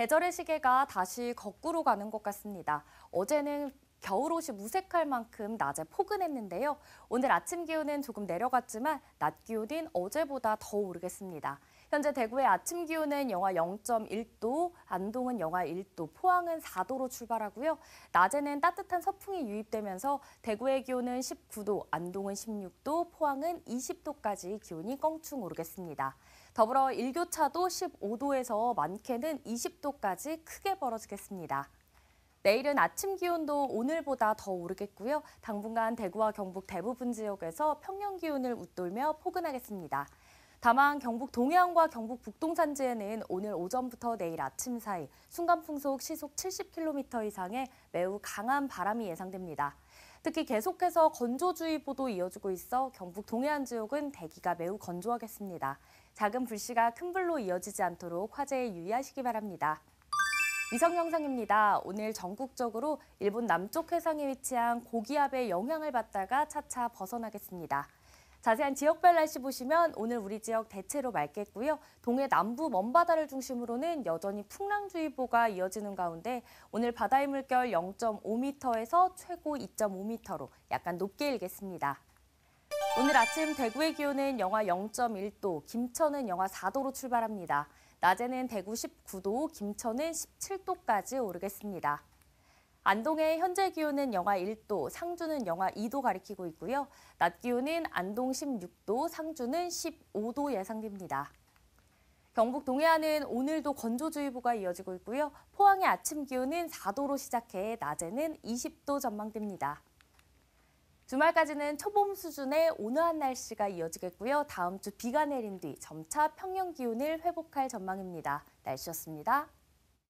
계절의 시계가 다시 거꾸로 가는 것 같습니다. 어제는 겨울옷이 무색할 만큼 낮에 포근했는데요. 오늘 아침 기온은 조금 내려갔지만 낮 기온은 어제보다 더 오르겠습니다. 현재 대구의 아침 기온은 영하 0.1도, 안동은 영하 1도, 포항은 4도로 출발하고요. 낮에는 따뜻한 서풍이 유입되면서 대구의 기온은 19도, 안동은 16도, 포항은 20도까지 기온이 껑충 오르겠습니다. 더불어 일교차도 15도에서 많게는 20도까지 크게 벌어지겠습니다. 내일은 아침 기온도 오늘보다 더 오르겠고요. 당분간 대구와 경북 대부분 지역에서 평년 기온을 웃돌며 포근하겠습니다. 다만 경북 동해안과 경북 북동 산지에는 오늘 오전부터 내일 아침 사이 순간 풍속 시속 70km 이상의 매우 강한 바람이 예상됩니다. 특히 계속해서 건조주의보도 이어지고 있어 경북 동해안 지역은 대기가 매우 건조하겠습니다. 작은 불씨가 큰 불로 이어지지 않도록 화재에 유의하시기 바랍니다. 위성 영상입니다. 오늘 전국적으로 일본 남쪽 해상에 위치한 고기압의 영향을 받다가 차차 벗어나겠습니다. 자세한 지역별 날씨 보시면 오늘 우리 지역 대체로 맑겠고요. 동해 남부 먼바다를 중심으로는 여전히 풍랑주의보가 이어지는 가운데 오늘 바다의 물결 0.5m에서 최고 2.5m로 약간 높게 일겠습니다. 오늘 아침 대구의 기온은 영하 0.1도, 김천은 영하 4도로 출발합니다. 낮에는 대구 19도, 김천은 17도까지 오르겠습니다. 안동의 현재 기온은 영하 1도, 상주는 영하 2도 가리키고 있고요. 낮 기온은 안동 16도, 상주는 15도 예상됩니다. 경북 동해안은 오늘도 건조주의보가 이어지고 있고요. 포항의 아침 기온은 4도로 시작해 낮에는 20도 전망됩니다. 주말까지는 초봄 수준의 온화한 날씨가 이어지겠고요. 다음 주 비가 내린 뒤 점차 평년 기온을 회복할 전망입니다. 날씨였습니다.